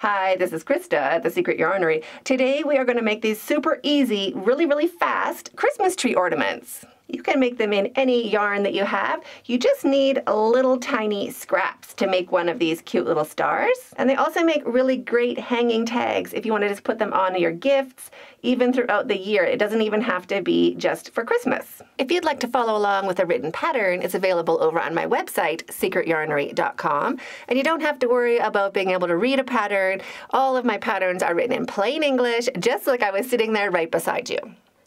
Hi, this is Krista at The Secret Yarnery. Today we are going to make these super easy, really, really fast Christmas tree ornaments. You can make them in any yarn that you have. You just need little tiny scraps to make one of these cute little stars. And they also make really great hanging tags if you want to just put them on your gifts, even throughout the year. It doesn't even have to be just for Christmas. If you'd like to follow along with a written pattern, it's available over on my website, secretyarnery.com. And you don't have to worry about being able to read a pattern. All of my patterns are written in plain English, just like I was sitting there right beside you.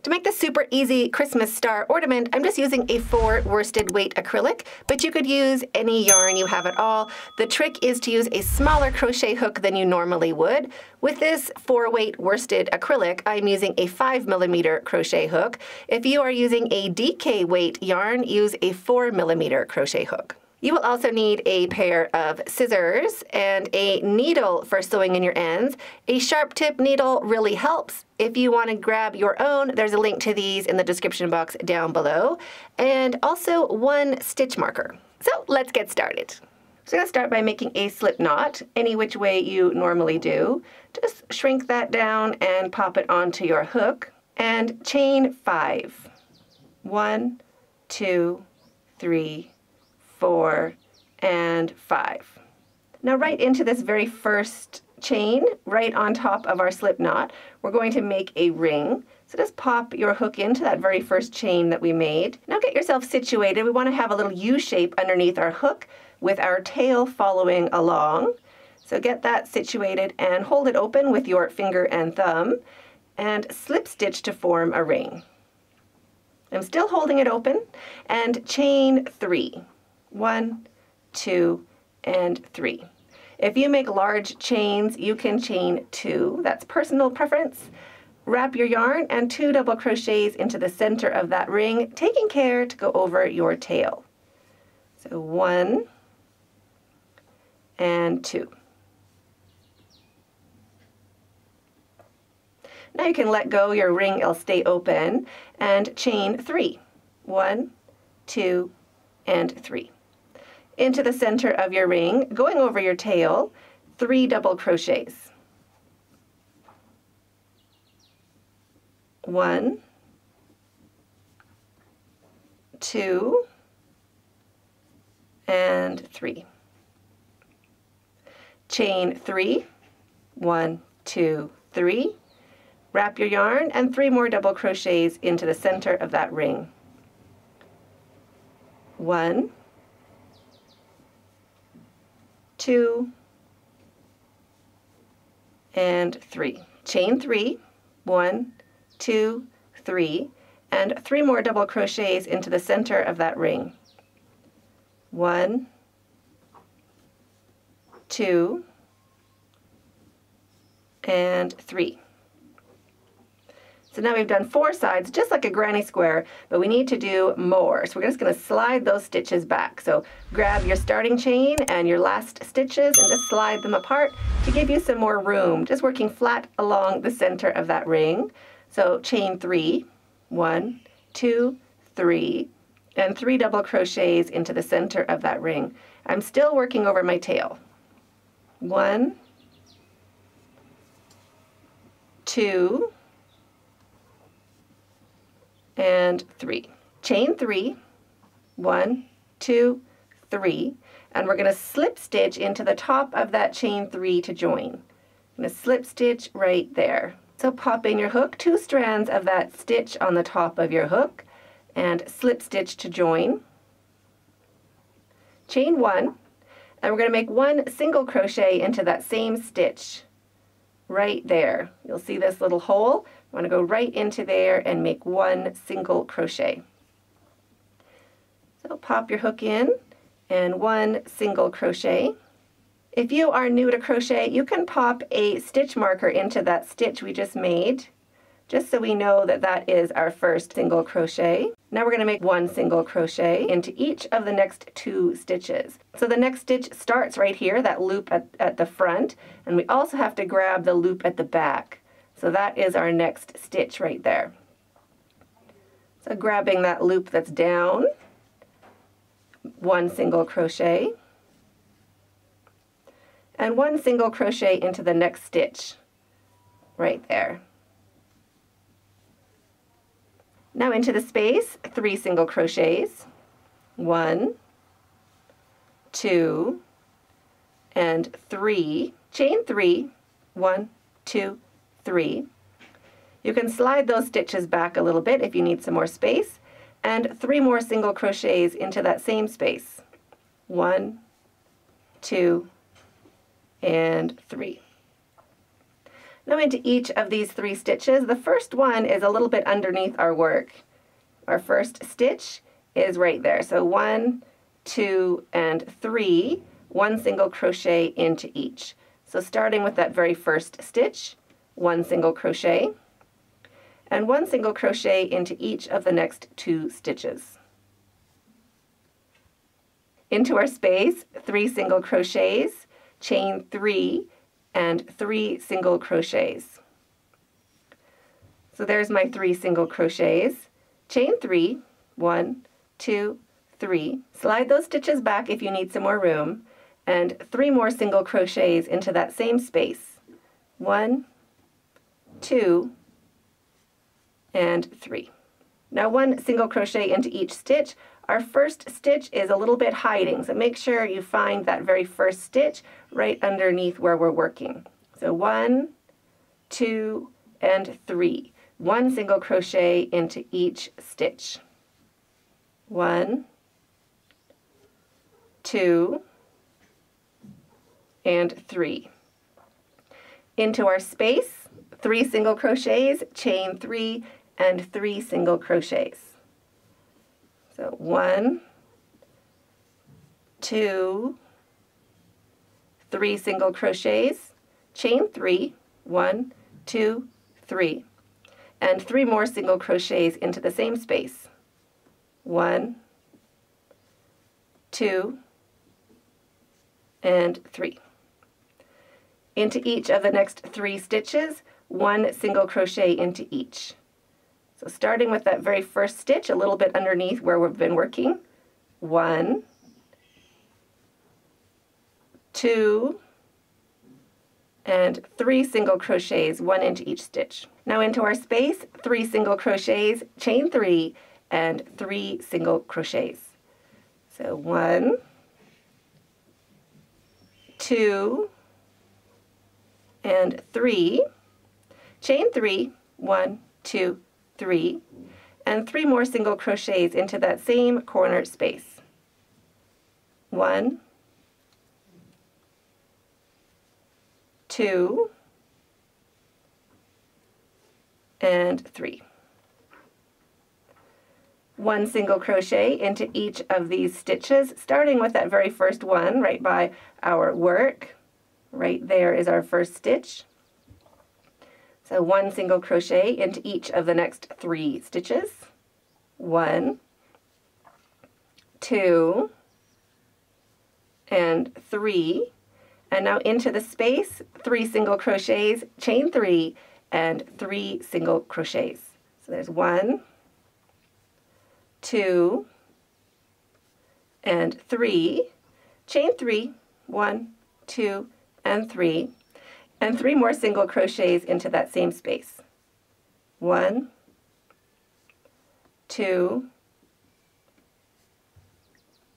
To make this super easy Christmas star ornament, I'm just using a four worsted weight acrylic, but you could use any yarn you have at all. The trick is to use a smaller crochet hook than you normally would. With this four weight worsted acrylic, I'm using a five millimeter crochet hook. If you are using a DK weight yarn, use a four millimeter crochet hook. You will also need a pair of scissors and a needle for sewing in your ends. A sharp tip needle really helps. If you want to grab your own, there's a link to these in the description box down below. And also one stitch marker. So let's get started. So I'm going to start by making a slip knot, any which way you normally do. Just shrink that down and pop it onto your hook. And chain five. One, two, three, four, and five. Now right into this very first chain, right on top of our slip knot, we're going to make a ring. So just pop your hook into that very first chain that we made. Now get yourself situated. We want to have a little U shape underneath our hook with our tail following along. So get that situated and hold it open with your finger and thumb and slip stitch to form a ring. I'm still holding it open and chain three. One, two, and three. If you make large chains, you can chain two. That's personal preference. Wrap your yarn and two double crochets into the center of that ring, taking care to go over your tail. So one and two. Now you can let go your ring, it'll stay open, and chain three. One, two, and three into the center of your ring, going over your tail, three double crochets. One, two, and three. Chain three, one, two, three. Wrap your yarn and three more double crochets into the center of that ring. One, two, and three. Chain three, one, two, three, and three more double crochets into the center of that ring. One, two, and three. So now we've done four sides, just like a granny square, but we need to do more. So we're just gonna slide those stitches back. So grab your starting chain and your last stitches and just slide them apart to give you some more room, just working flat along the center of that ring. So chain three, one, two, three, and three double crochets into the center of that ring. I'm still working over my tail. One, two, and three. Chain three, one, two, three, and we're going to slip stitch into the top of that chain three to join. I'm going to slip stitch right there. So pop in your hook, two strands of that stitch on the top of your hook, and slip stitch to join. Chain one, and we're going to make one single crochet into that same stitch right there. You'll see this little hole. I want to go right into there and make one single crochet. So pop your hook in and one single crochet. If you are new to crochet, you can pop a stitch marker into that stitch we just made, just so we know that that is our first single crochet. Now we're going to make one single crochet into each of the next two stitches. So the next stitch starts right here, that loop at, at the front, and we also have to grab the loop at the back. So that is our next stitch right there. So grabbing that loop that's down, one single crochet, and one single crochet into the next stitch right there. Now into the space, three single crochets, one, two, and three, chain three, one, two, three. You can slide those stitches back a little bit if you need some more space, and three more single crochets into that same space. One, two, and three. Now into each of these three stitches, the first one is a little bit underneath our work. Our first stitch is right there. So one, two, and three, one single crochet into each. So starting with that very first stitch, one single crochet, and one single crochet into each of the next two stitches. Into our space, three single crochets, chain three, and three single crochets. So there's my three single crochets. Chain three, one, two, three. Slide those stitches back if you need some more room, and three more single crochets into that same space. One, two, and three. Now one single crochet into each stitch. Our first stitch is a little bit hiding, so make sure you find that very first stitch right underneath where we're working. So one, two, and three. One single crochet into each stitch. One, two, and three. Into our space, three single crochets, chain three, and three single crochets. So one, two, three single crochets, chain three, one, two, three, and three more single crochets into the same space. One, two, and three. Into each of the next three stitches, one single crochet into each. So starting with that very first stitch, a little bit underneath where we've been working, one, two, and three single crochets, one into each stitch. Now into our space, three single crochets, chain three, and three single crochets. So one, two, and three, chain three, one, two, three, and three more single crochets into that same corner space. One, two, and three. One single crochet into each of these stitches, starting with that very first one right by our work. Right there is our first stitch. So one single crochet into each of the next three stitches. One, two, and three. And now into the space, three single crochets, chain three, and three single crochets. So there's one, two, and three, chain three, one, two, and three, and three more single crochets into that same space. One, two,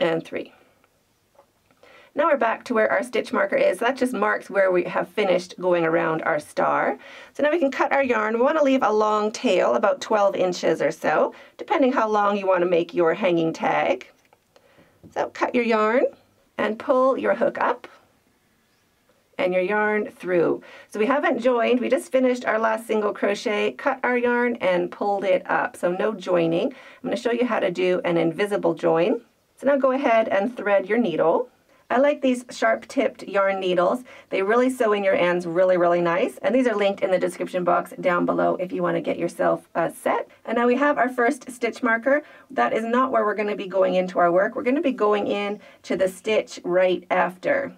and three. Now we're back to where our stitch marker is. That just marks where we have finished going around our star. So now we can cut our yarn. We want to leave a long tail, about 12 inches or so, depending how long you want to make your hanging tag. So cut your yarn and pull your hook up and your yarn through. So we haven't joined, we just finished our last single crochet, cut our yarn and pulled it up. So no joining. I'm going to show you how to do an invisible join. So now go ahead and thread your needle. I like these sharp tipped yarn needles. They really sew in your ends really, really nice. And these are linked in the description box down below if you want to get yourself a set. And now we have our first stitch marker. That is not where we're going to be going into our work. We're going to be going in to the stitch right after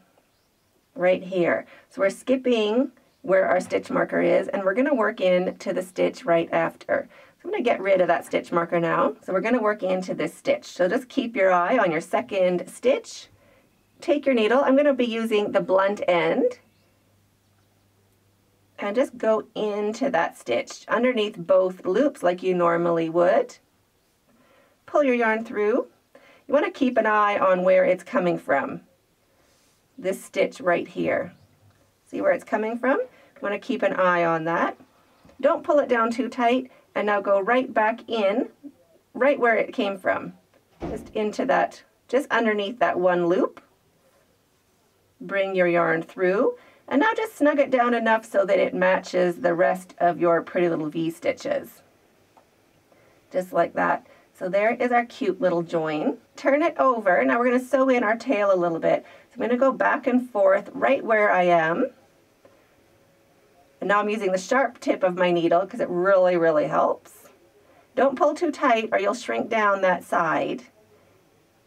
right here. So we're skipping where our stitch marker is and we're going to work in to the stitch right after. So I'm going to get rid of that stitch marker now. So we're going to work into this stitch. So just keep your eye on your second stitch take your needle, I'm going to be using the blunt end, and just go into that stitch underneath both loops like you normally would. Pull your yarn through. You want to keep an eye on where it's coming from. This stitch right here. See where it's coming from? You want to keep an eye on that. Don't pull it down too tight and now go right back in, right where it came from. Just into that, just underneath that one loop. Bring your yarn through and now just snug it down enough so that it matches the rest of your pretty little V stitches. Just like that. So there is our cute little join. Turn it over. Now we're going to sew in our tail a little bit. So I'm going to go back and forth right where I am. And now I'm using the sharp tip of my needle because it really, really helps. Don't pull too tight or you'll shrink down that side.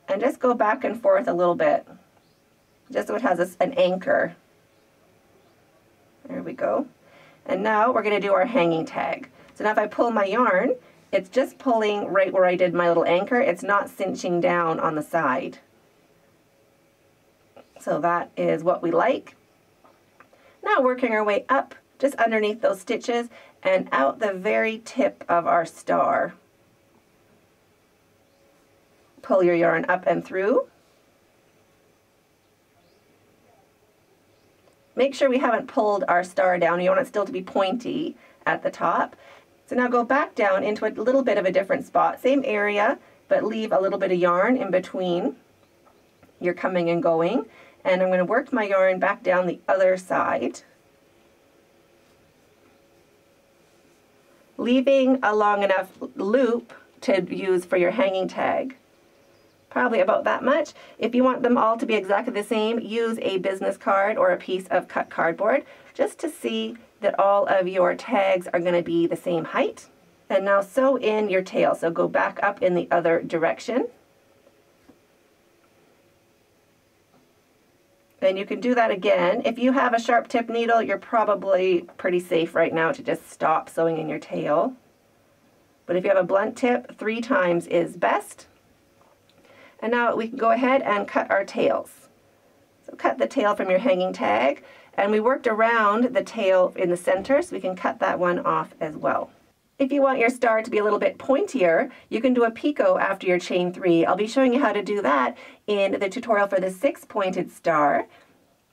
And just go back and forth a little bit. Just so it has an anchor. There we go. And now we're going to do our hanging tag. So now if I pull my yarn, it's just pulling right where I did my little anchor. It's not cinching down on the side. So that is what we like. Now working our way up just underneath those stitches and out the very tip of our star. Pull your yarn up and through. Make sure we haven't pulled our star down. You want it still to be pointy at the top. So now go back down into a little bit of a different spot. Same area, but leave a little bit of yarn in between You're coming and going. And I'm going to work my yarn back down the other side. Leaving a long enough loop to use for your hanging tag probably about that much. If you want them all to be exactly the same, use a business card or a piece of cut cardboard just to see that all of your tags are going to be the same height. And now sew in your tail, so go back up in the other direction. And you can do that again. If you have a sharp tip needle, you're probably pretty safe right now to just stop sewing in your tail. But if you have a blunt tip, three times is best. And now we can go ahead and cut our tails. So cut the tail from your hanging tag. And we worked around the tail in the center, so we can cut that one off as well. If you want your star to be a little bit pointier, you can do a picot after your chain three. I'll be showing you how to do that in the tutorial for the six pointed star.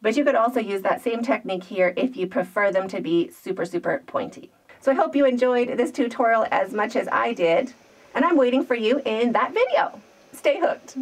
But you could also use that same technique here if you prefer them to be super, super pointy. So I hope you enjoyed this tutorial as much as I did, and I'm waiting for you in that video. Stay hooked.